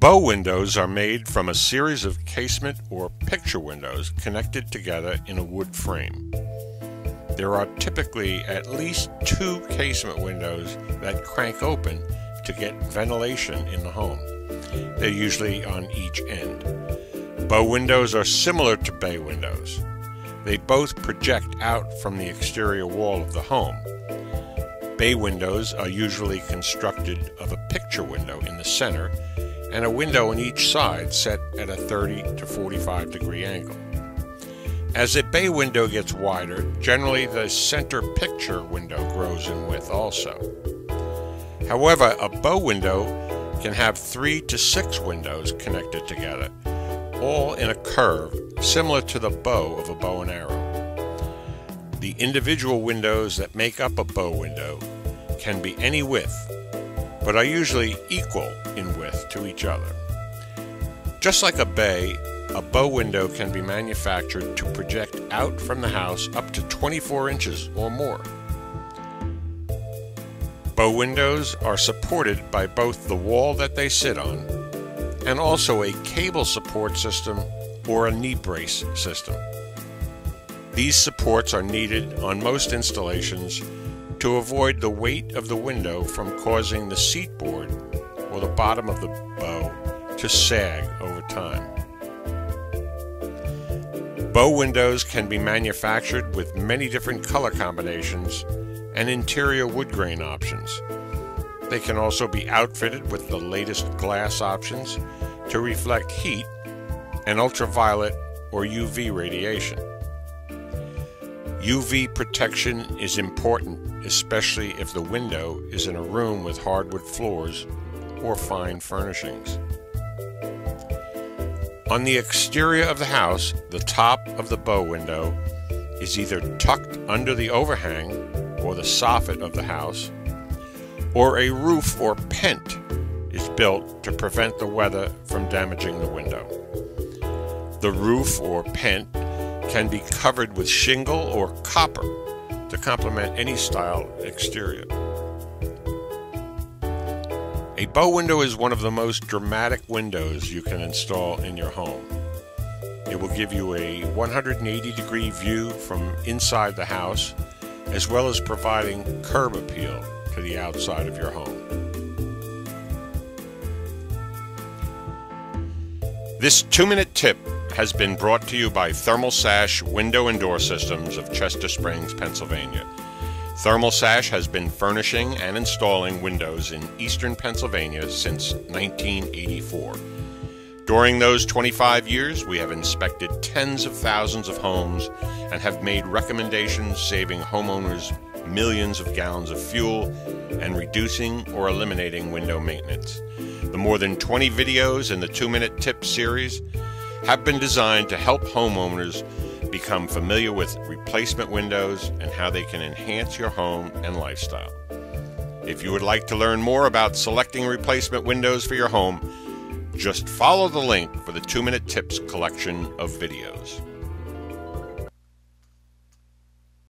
Bow windows are made from a series of casement or picture windows connected together in a wood frame. There are typically at least two casement windows that crank open to get ventilation in the home. They're usually on each end. Bow windows are similar to bay windows. They both project out from the exterior wall of the home. Bay windows are usually constructed of a picture window in the center and a window on each side set at a 30 to 45 degree angle. As a bay window gets wider, generally the center picture window grows in width also. However, a bow window can have three to six windows connected together, all in a curve similar to the bow of a bow and arrow. The individual windows that make up a bow window can be any width, but are usually equal in width to each other. Just like a bay, a bow window can be manufactured to project out from the house up to 24 inches or more. Bow windows are supported by both the wall that they sit on and also a cable support system or a knee brace system. These supports are needed on most installations to avoid the weight of the window from causing the seat board or the bottom of the bow to sag over time. Bow windows can be manufactured with many different color combinations and interior wood grain options. They can also be outfitted with the latest glass options to reflect heat and ultraviolet or UV radiation. UV protection is important, especially if the window is in a room with hardwood floors or fine furnishings. On the exterior of the house, the top of the bow window is either tucked under the overhang or the soffit of the house, or a roof or pent is built to prevent the weather from damaging the window. The roof or pent can be covered with shingle or copper to complement any style exterior. A bow window is one of the most dramatic windows you can install in your home. It will give you a 180 degree view from inside the house as well as providing curb appeal to the outside of your home. This two minute tip has been brought to you by Thermal Sash Window and Door Systems of Chester Springs, Pennsylvania. Thermal Sash has been furnishing and installing windows in eastern Pennsylvania since 1984. During those 25 years, we have inspected tens of thousands of homes and have made recommendations saving homeowners millions of gallons of fuel and reducing or eliminating window maintenance. The more than 20 videos in the 2 Minute tip series have been designed to help homeowners become familiar with replacement windows and how they can enhance your home and lifestyle. If you would like to learn more about selecting replacement windows for your home, just follow the link for the 2 Minute Tips collection of videos.